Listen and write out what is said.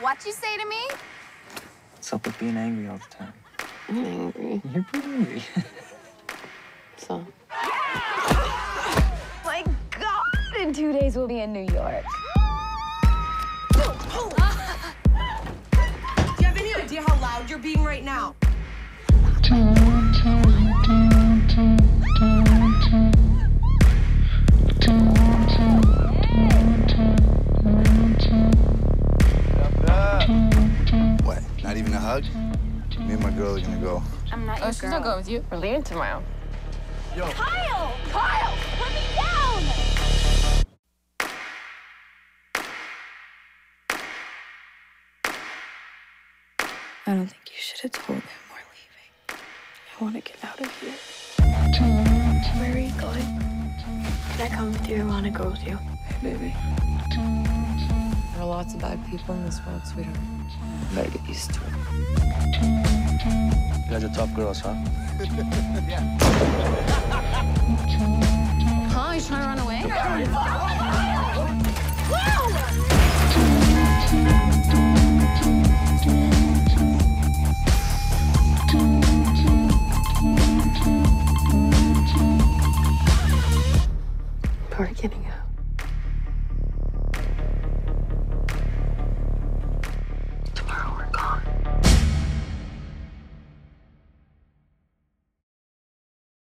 What you say to me? What's up with being angry all the time? I'm angry. You're pretty angry. So, My God! In two days, we'll be in New York. Do you have any idea how loud you're being right now? Not even a hug? Me and my girl are gonna go. I'm not your oh, she's girl. not going with you. We're leaving tomorrow. Kyle! Kyle! Put me down! I don't think you should have told him we're leaving. I want to get out of here. Where are you going? Can I come with you? I want to go with you. hey, baby. There are lots of bad people in this world, sweetheart. You better get used to it. You guys are tough girls, huh? yeah. Huh? You trying to run away? Poor out.